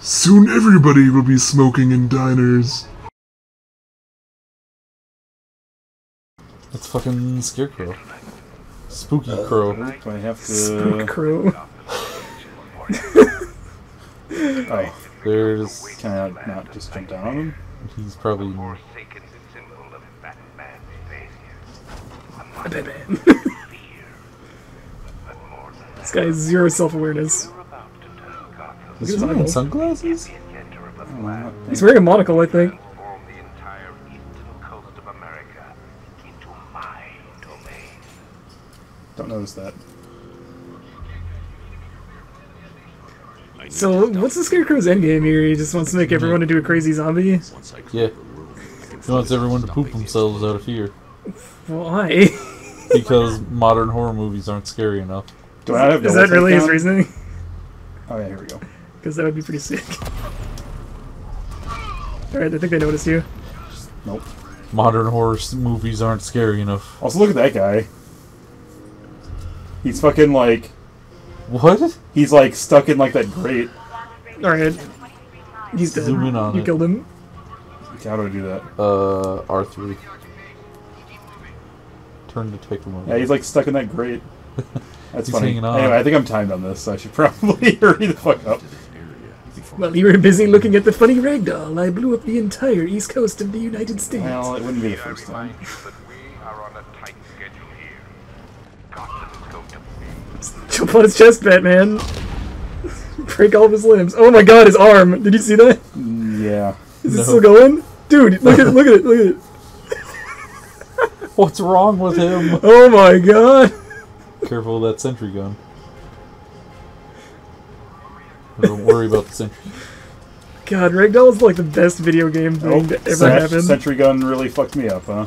Soon everybody will be smoking in diners. That's fucking Scarecrow. Spooky Uh, Crow. Do I have to? Spook crew. Oh, There's. can I not, not just jump down on him? He's probably. Forsaken symbol of Batman's failure. Batman. Fear. But more than this guy has zero self-awareness. You're about to turn Gotham Is he wearing eyeballs. sunglasses? the center of a Oh, He's wearing a monocle, I think. transform the entire eastern coast of America into my domain. Don't notice that. So, what's the Scarecrow's endgame here? He just wants to make everyone into a crazy zombie? Yeah. He wants everyone to poop themselves out of fear. Why? Because modern horror movies aren't scary enough. Do I have Is that really his reasoning? Oh yeah, here we go. Because that would be pretty sick. Alright, I think they noticed you. Nope. Modern horror movies aren't scary enough. Also, look at that guy. He's fucking like What? he's like stuck in like that grate. Alright. He's dead. Zoom in on you it. killed him. Okay, How do I do that? Uh, R3. Turn to take remote. Yeah, he's like stuck in that grate. That's He's funny. hanging on. Anyway, I think I'm timed on this, so I should probably hurry the fuck up. While you were busy looking at the funny ragdoll, I blew up the entire east coast of the United States. Well, it wouldn't be the first time. Remind we are on a tight schedule here. Gotham is going to Jump on his chest, Batman. Break all of his limbs. Oh my god, his arm. Did you see that? Yeah. Is it still going? Dude, look at it, look at it, look at it. What's wrong with him? Oh my god. Careful of that sentry gun. Don't worry about the sentry. God, Ragdoll is like the best video game thing Oh, to ever Sent- happen. Sentry gun really fucked me up, huh?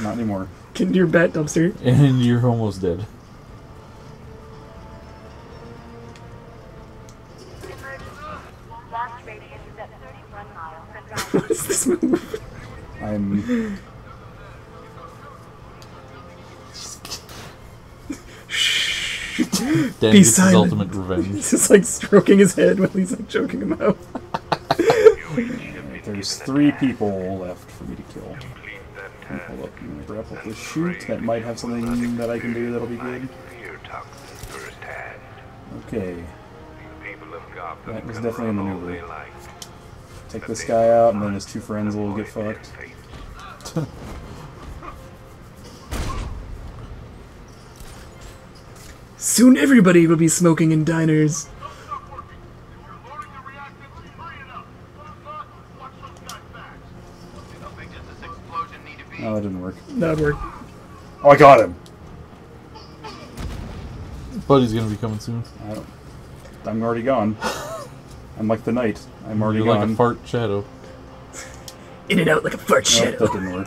Not anymore. Get into your bat dumpster. And you're almost dead. Dan Be gets his silent. ultimate revenge. He's just like stroking his head while he's like choking him out. There's three people left for me to kill. Hold up, I'm gonna grab up this shoot. That might have something that I can do that'll be good. fear toxin firsthand. Okay, The people of Gotham That was definitely a run all maneuver. take this guy out, and then his two friends will get fucked. Soon everybody will be smoking in diners. Oh, that didn't work. That would work. Oh, I got him. Buddy's gonna be coming soon. I don't, I'm already gone. I'm like the knight. I'm already You're gone. like a fart shadow. In and out like a fart Oh, shadow. that didn't work.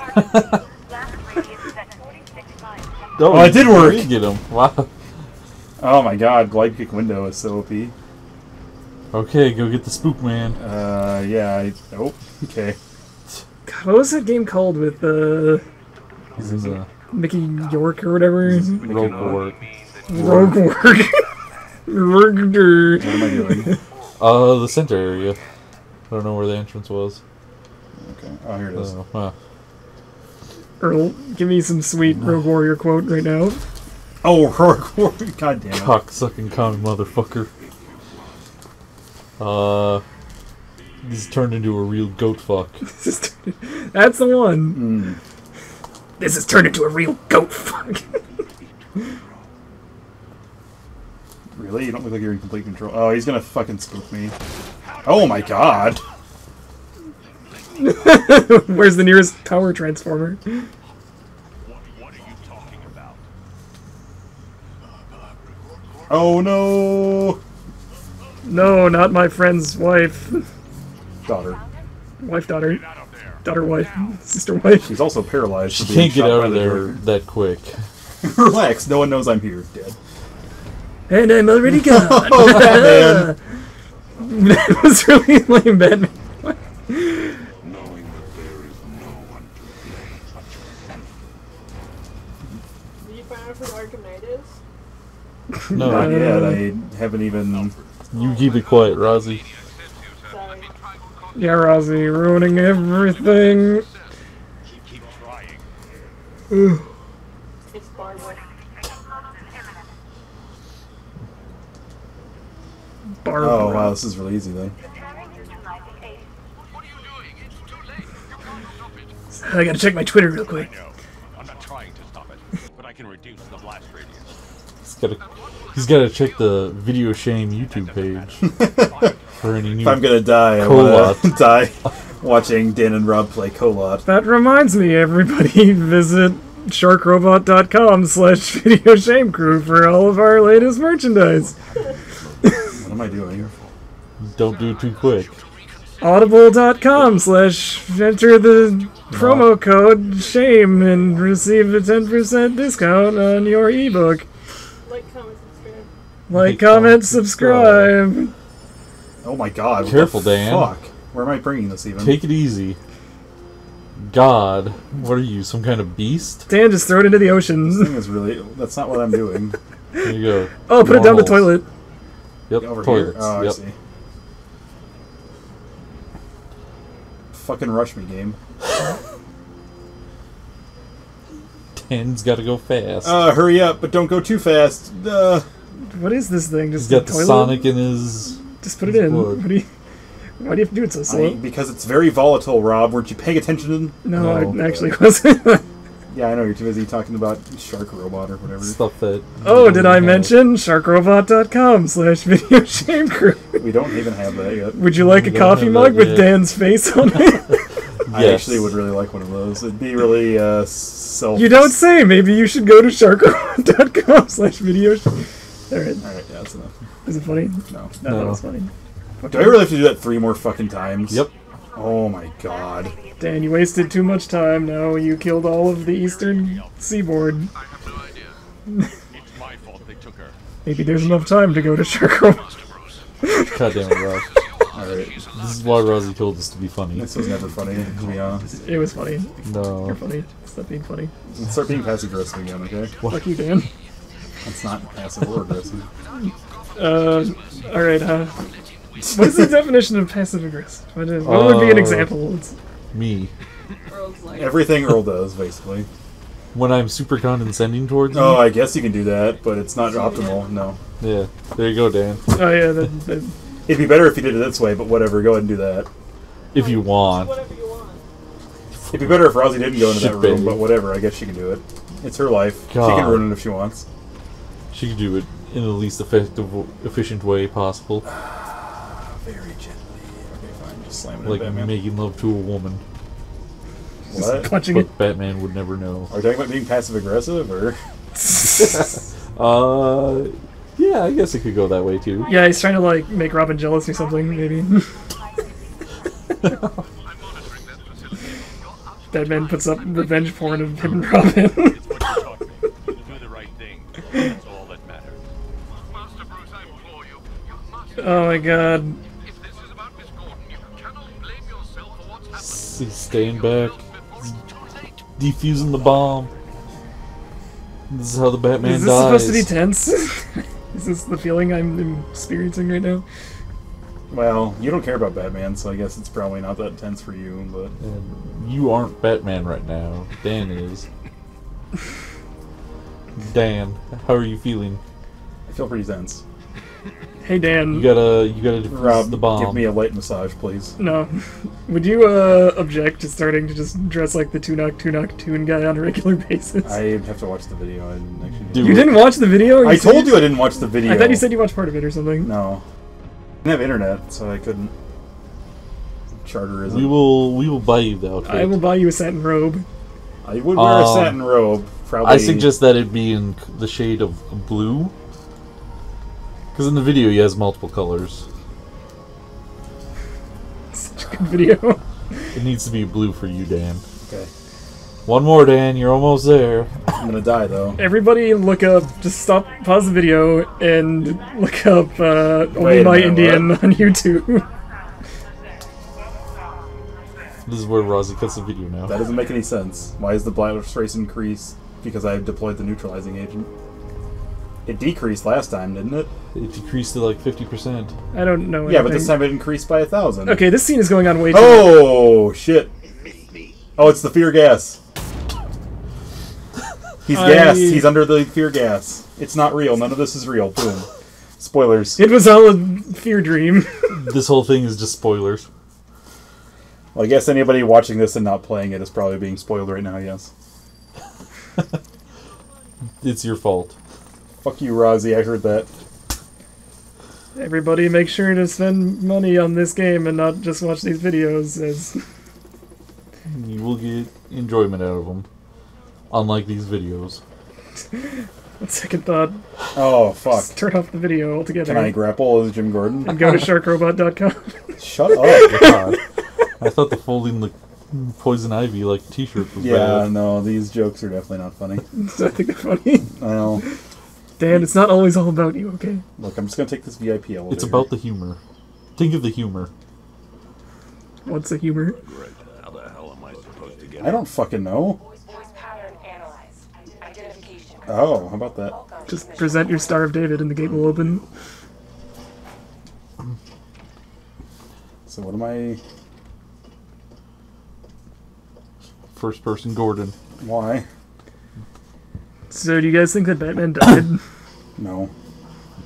Blast radius is at 46 miles. Oh, it did work. did get him. Wow. Oh my god, glide kick window is so OP. Okay, go get the spook man. Uh, yeah, I, oh, okay. God, what was that game called with uh, This is a Mickey Rourke or whatever? rope work. Rogue Work. What am I Rogue. doing? Uh, the center area. I don't know where the entrance was. Okay, oh, here it is. Uh, wow. Earl, give me some sweet Rogue Warrior quote right now. Oh, Rourke, god damn it. Cock sucking common motherfucker. Uh, he's turned into a real goat fuck. That's the one. Mm. This has turned into a real goat fuck. Really? You don't look like you're in complete control. Oh, he's gonna fucking spook me. Oh my god! Where's the nearest power transformer? Oh no! No, not my friend's wife. Daughter. Wife, daughter. Daughter, wife. Sister, wife. She's also paralyzed. She can't get out of there door. that quick. Relax, no one knows I'm here. Dead. And I'm already gone. Oh, Batman! that was really lame, Batman. No, Not yet. I haven't even. you keep it quiet, Rozzy. Yeah, Rozzy, ruining everything. Keep trying. Barbara. Barbara. Oh wow, this is really easy then. Preparing neutralizing agent. What are you doing? It's too late. You can't stop it. I gotta check my Twitter real quick. No, I'm not trying to stop it, but I can reduce the blast radius. He's gotta, he's gotta check the Video Shame YouTube page for any If. I'm gonna die, I wanna die watching Dan and Rob play Colot. That reminds me, everybody, visit sharkrobot.com slash video shame crew for all of our latest merchandise. What am I doing? Here? Don't do it too quick. Audible.com slash enter the promo code shame and receive a 10% discount on your ebook. Like, comment, subscribe. Like, Like, comment, comment, subscribe. Oh my god. what Careful, the Dan. Fuck. Where am I bringing this even? Take it easy. God, what are you, some kind of beast? Dan, just throw it into the ocean. This ocean. thing is really. That's not what I'm doing. There you go. Oh, put it down the toilet. Yep, Over toilets. here. Oh, I yep. see. Fucking rush me, game. Dan's gotta go fast. Uh, hurry up, but don't go too fast. Uh, What is this thing? he's Just a got the toilet? Sonic in his. Just put it in. Blood. What do you, why do you have to do it so I, slow? because it's very volatile, Rob. Weren't you paying attention? no, No. I actually wasn't. Yeah, I know you're too busy talking about Shark Robot or whatever. Stuff that. oh, did I have. mention sharkrobot.com slash video shame crew? We don't even have that yet. Would you like a We don't coffee mug with yet. Dan's face on it? I actually would really like one of those. It'd be really uh, self. you don't say. Maybe you should go to sharkrobot.com slash video sh- Alright, yeah, that's enough. is it funny? No. No, No. that was funny. Do I really have to do that three more fucking times? Yep. Oh my god. Dan, you wasted too much time. Now you killed all of the eastern seaboard. I have no idea. it's my fault they took her. Maybe there's enough time to go to Sharkrobot. God damn it, Roz. Alright. This is why Rozzy told us to be funny. This was never funny, to be honest. It was funny. No. You're funny. Stop being funny. Start being passive aggressive again, okay? Fuck you, Dan. That's not passive or aggressive. Uh, alright, uh. What is the definition of passive aggressive? What, is- what would be an Uh, example? It's, Me. Earl's like, Everything Earl does, basically. When I'm super condescending towards you. Oh. I guess you can do that, but it's not optimal. No. Yeah. There you go, Dan. oh yeah, that, that, It'd be better if you did it this way, but whatever. Go ahead and do that. If you want. whatever you want. It'd be better if Rousey didn't go into that Shit, room, baby. but whatever. I guess she can do it. It's her life. She God. can ruin it if she wants. She could do it in the least effective, efficient way possible. Very gently. Okay, fine. Just slam it Like in Batman. making love to a woman. What? punching it. Batman would never know. Are we talking about being passive aggressive, or Uh, yeah, I guess it could go that way too. Yeah, he's trying to like make Robin jealous or something, maybe. Batman puts up revenge porn of him and Robin. For my god. He's staying back, Before it's too late. defusing the bomb. This is how the Batman dies. Is this dies. supposed to be tense? is this the feeling I'm experiencing right now? well, you don't care about Batman, so I guess it's probably not that tense for you. But And you aren't Batman right now. Dan is. Dan, how are you feeling? I feel pretty tense. Hey Dan. You gotta, you gotta defuse Rob, the bomb. give me a light massage, please. No. Would you uh, object to starting to just dress like the Tunak Tunak Tun guy on a regular basis? I have to watch the video. I didn't actually. Do it. you it. didn't watch the video? I told serious? you I didn't watch the video. I thought you said you watched part of it or something. no. I didn't have internet, so I couldn't. Charterism. We will, we will buy you the outfit. I will buy you a satin robe. I would wear a Um, satin robe. Probably. I suggest that it be in the shade of blue. Because in the video he has multiple colors. Such a good video. It needs to be blue for you, Dan. Okay. One more, Dan. You're almost there. I'm gonna die though. Everybody look up, just stop, pause the video, and look up uh, Only My minute, Indian on YouTube. This is where Rozzy cuts the video now. That doesn't make any sense. Why is the blast race increase? Because I have deployed the neutralizing agent. It decreased last time, didn't it? It decreased to like 50%. I don't know. Yeah, but this time it increased by a thousand. Okay, this scene is going on way too. Oh shit! Oh, it's the fear gas. He's I- gassed. He's under the fear gas. It's not real. None of this is real. Boom. Spoilers. It was all a fear dream. this whole thing is just spoilers. Well, I guess anybody watching this and not playing it is probably being spoiled right now. Yes. It's your fault. Fuck you, Rozzy. I heard that. Everybody, make sure to spend money on this game and not just watch these videos. As You will get enjoyment out of them. Unlike these videos. on second thought, Oh fuck. just turn off the video altogether. Can I grapple as Jim Gordon? and go to sharkrobot.com. Shut up. God. I thought the folding the poison ivy like t-shirt was yeah, bad. no, these jokes are definitely not funny. so I think they're funny. I know. Dan, it's not always all about you, okay? Look, I'm just gonna take this VIP elevator. It's about the humor. Think of the humor. What's the humor? Great. How the hell am I supposed to get I don't fucking know. Voice, voice pattern analyzed. Identification. Oh, how about that? Just present your Star of David and the gate will open. So what am I? First person Gordon. Why? So, do you guys think that Batman died? No.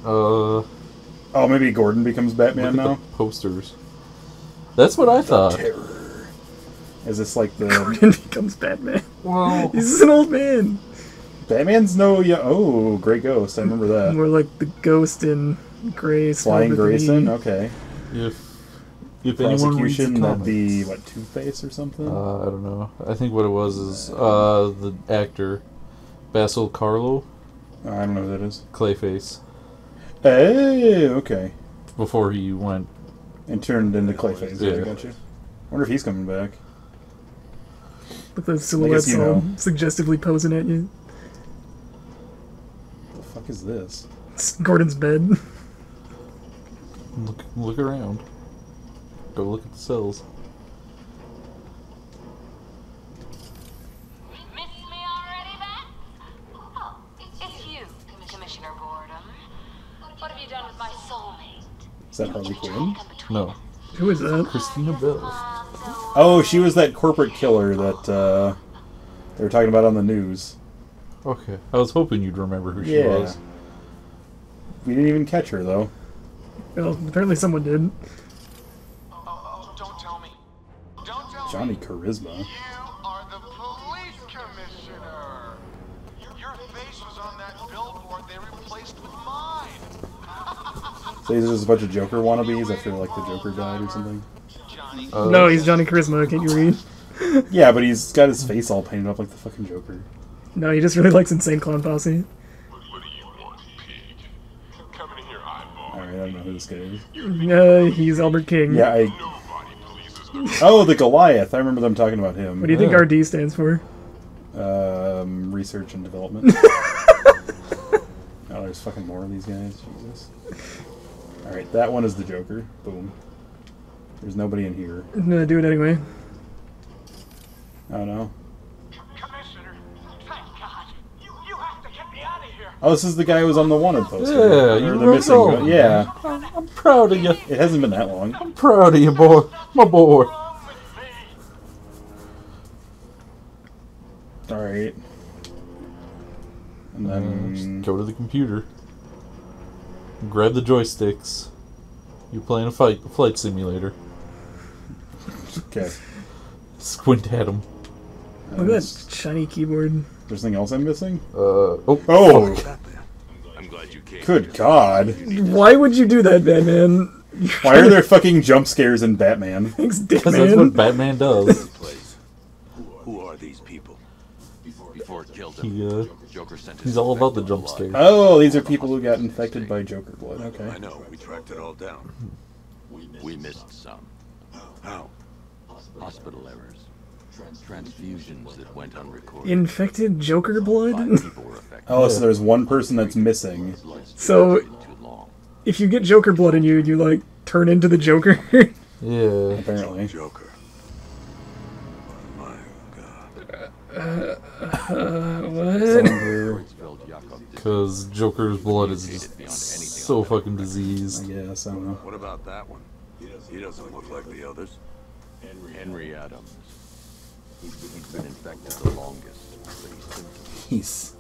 Uh, Oh, maybe Gordon becomes look Batman at now. the posters. That's what I thought. Terror. Is this like the and becomes Batman. Well, He's an old man. Batman's no? Yeah. Oh, Great Ghost. I remember that. More like the ghost in Gray. spelled Flying with an Grayson. Okay. if if anyone reads the Prosecution. That'd be what Two Face or something. uh, I don't know. I think what it was is uh the actor Basil Karlo I don't know who that is. Clayface Hey, okay. before he went. And turned into Clayface. Yeah, Yeah. gotcha. Wonder if he's coming back. With the silhouettes you all know. suggestively posing at you. What the fuck is this? It's Gordon's bed. Look look around. Go look at the cells. Miss me already, Beth? Oh, it's you, Commissioner Boredom. What have you done with my soulmate? Is that Harley Quinn? Come No, us. Who is that? Christina Bell. Oh, she was that corporate killer that uh, they were talking about on the news. Okay, I was hoping you'd remember who she Yeah. was. We didn't even catch her though. Well, apparently someone did. Oh, oh, don't tell me. Don't tell Johnny me. Charisma. You are the police commissioner. Your face was on that billboard they replaced with mine. So these are just a bunch of Joker wannabes after like the Joker died or something. Uh, No, he's Johnny Charisma. Can't you read? Yeah, but he's got his face all painted up like the fucking Joker. No, he just really likes Insane Clown Posse. What do you want, pig? Come in here, eyeball. Alright, I don't know who this guy is. Uh, he's Albert King. Yeah, I. Nobody pleases me. Oh, the Goliath. I remember them talking about him. What do you think Yeah. RD stands for? Um, research and development. oh, there's fucking more of these guys. Jesus. All right, that one is the Joker. Boom. There's nobody in here. I'm gonna do it anyway. Oh no. Commissioner, thank God. You, you have to get me out of here. Oh, this is the guy who was on the wanted poster. Yeah, Or you the missing. it all. guy. Yeah, I'm proud of you. it hasn't been that long. I'm proud of you, boy. My boy. Wrong with me. All right. And then mm, just go to the computer. Grab the joysticks. You're playing a fight, a flight simulator. okay. Squint at him. Look at that shiny keyboard. There's anything else I'm missing? Uh, oh, Oh, I'm glad you came. good God! Why would you do that, Batman? Why are there fucking jump scares in Batman? Thanks, because that's what Batman does. Who are these people? Before it killed him, He, uh, Joker sent he's all about the jump blood. scare. Oh, these are people who got infected by Joker blood. Okay. I know, we tracked it all down. We missed some. How? Hospital errors. Transfusions that went unrecorded. Infected Joker blood? people were affected. Oh, so there's one person that's missing. So- been too long. if you get Joker blood in you, you like turn into the Joker. Yeah. Apparently. Joker. My God. what? Someone who- Reports felt Jakob Because Joker's blood is just so fucking I diseased. guess I don't know. What about that one? He doesn't look like the others. Henry Adams. He's been infected the longest, he's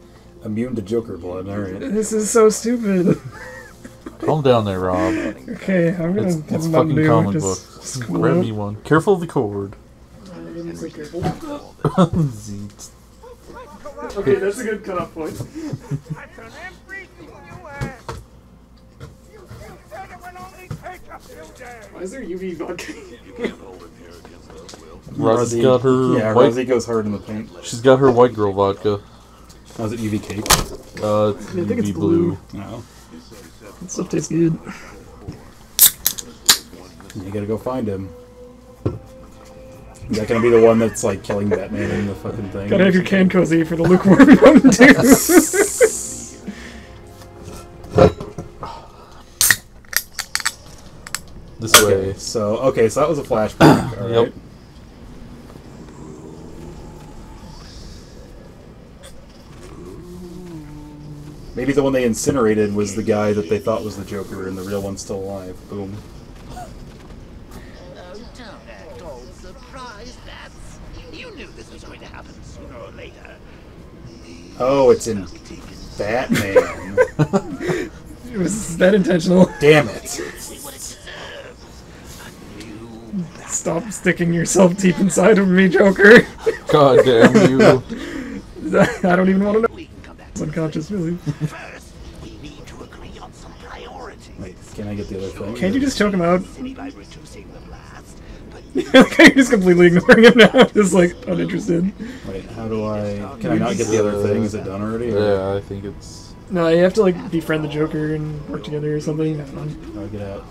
immune to Joker blood. All right. This is so stupid. Calm down there, Rob. Okay, I'm gonna It's, give it's fucking undo. comic book. screw Grab me one. Careful of the cord. Henry. Zeet. Okay, that's a good cutoff point. That's an everything you asked. You, you said it would only take a few days. Why is there UV vodka? You can't hold him here against will. Rosie got her Yeah, white. Rosie goes hard in the paint. She's got her white girl vodka. How's it UV cake? Uh, it's I think it's UV blue. blue. No. That stuff tastes good. You gotta go find him. Is that gonna be the one that's like killing Batman in the fucking thing? Gotta have your can cozy for the lukewarm Mountain Dew. This Okay, way. so okay, so that was a flashback. All right. Yep. Maybe the one they incinerated was the guy that they thought was the Joker, and the real one's still alive. Boom. Oh, don't act all surprised, Bats. You knew this was going to happen sooner or later. Oh, it's in Batman. it was that intentional. Damn it! See what it deserves. A new Stop sticking yourself deep inside of me, Joker. God damn you. I don't even want to know. We can come back It's unconscious, really. First, we need to agree on some priorities. Wait, can I get the other thing? Can't you just choke him out? you're just completely ignoring him now. Just like uninterested. Wait, how do I? Can I not get the other thing? Is it done already? or- Yeah, I think it's. No, you have to like befriend the Joker and work together or something. I don't know. I get out?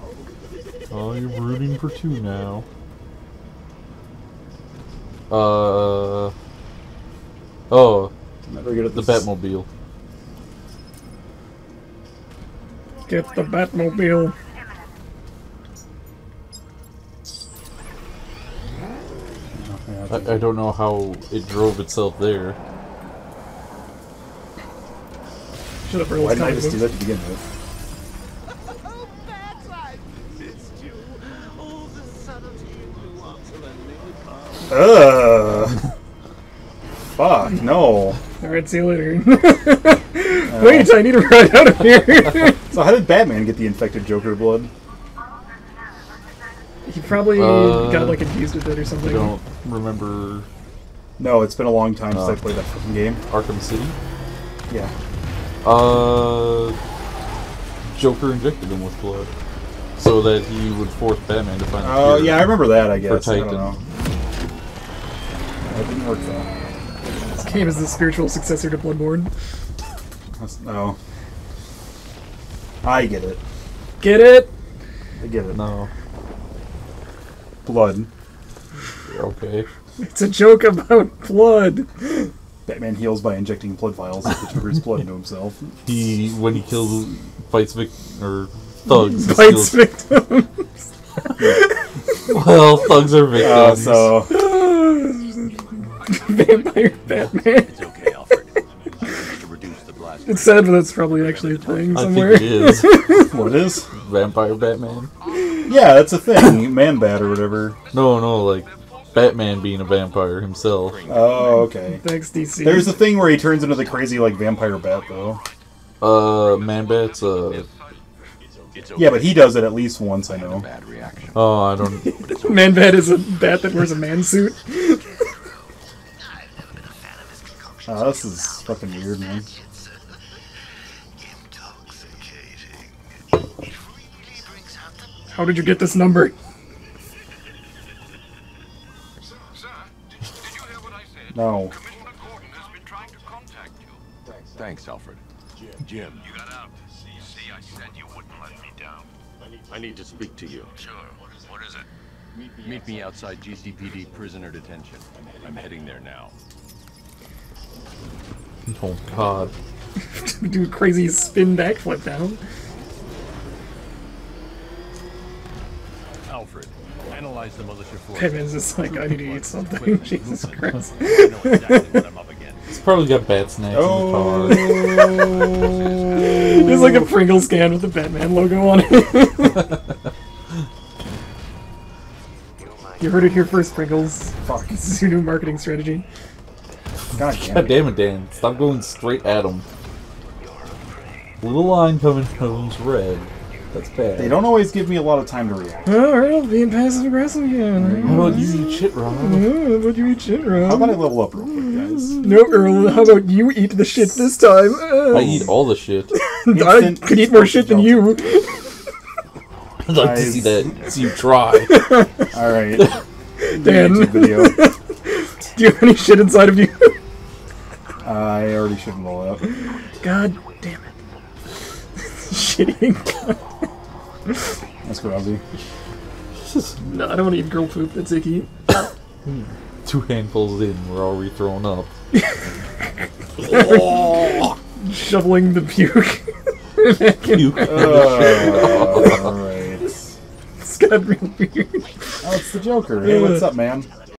Oh, you're rooting for two now. Uh. Oh, I'm not very good at the this. Batmobile. Get the Batmobile. Oh, yeah, I I, I don't know how it drove itself there. Shut up, Why didn't I just do that to begin with? Bats, I missed you. The subtlety and nuance of a new Ugh. Fuck no. Alright, see you later. Wait, uh. I need to run out of here. So how did Batman get the infected Joker blood? He probably Uh, got like infused with it or something. I don't remember No, it's been a long time since Oh. I played that fucking game. Arkham City. Yeah. Uh, Joker injected him with blood, so that he would force Batman to find. the Oh cure yeah, I remember that. I For guess. I don't Titan. know. That didn't work though. This game is the spiritual successor to Bloodborne. That's, no. I get it. Get it? I get it. No. Blood. Okay. It's a joke about blood. Batman heals by injecting blood vials of the Joker's blood into himself. He when he kills fights Vic or thugs. he Bites steals- victims. well, thugs are Uh, victims. so Vampire Batman. It's okay, Alfred. I managed to reduce the blast. It's sad, but that's probably actually a thing I somewhere. think it is what is? Vampire Batman. Yeah, that's a thing. Man bat or whatever. No, no, like Batman being a vampire himself. Oh, okay. Thanks, DC. There's a thing where he turns into the crazy like vampire bat though. Uh, Man Bat's uh. Yeah, but he does it at least once. I know. Bad reaction. Oh, I don't. Man Bat is a bat that wears a man suit. Oh, this is fucking weird, man. It's uh, intoxicating. It really brings out the How did you get this number? Sir, sir, did, did you hear what I said? No. Commissioner Gordon has been trying to contact you. Thanks, Alfred. Jim, You got out. You see, I said you wouldn't let me down. I need to speak to you. Sure. What is, what is it? Meet me outside GCPD prisoner detention. I'm heading there now. Oh God. Do a crazy spin backflip down. Alfred, analyze the militia force. Batman's just like, I need to eat something. Jesus Christ. I know exactly what I'm up against. probably got bat snacks Oh. in the oh. car. There's like a Pringles can with the Batman logo on it. you heard it here first, Pringles. Fuck. This is your new marketing strategy. God damn God it. damn it, Dan. Stop going straight at him. Little line coming comes red. That's bad. They don't always give me a lot of time to react. Oh, Earl, being passive aggressive again. How about you eat shit, Rob? How about you eat shit, Rob? How about I level up real quick, guys? No, Earl, how about you eat the shit this time? I eat all the shit. I Instant could eat more shit than you. I'd like to see that. See you try. Alright. Dan, YouTube video. do you have any shit inside of you? Uh, I already shouldn't roll it up. God damn it. Shitting. Let's go, Ozzy. No, I don't want to eat girl poop. That's icky. Two handfuls in, we're already thrown up. Shoveling the puke. You Uh, Alright. It's got real weird. Oh, it's the Joker. Hey, what's up, man?